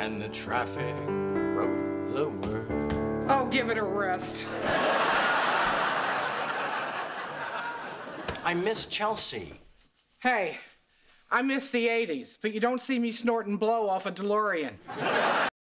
and the traffic wrote the word. Oh, give it a rest. I miss Chelsea. Hey, I miss the 80s, but you don't see me snorting blow off a DeLorean.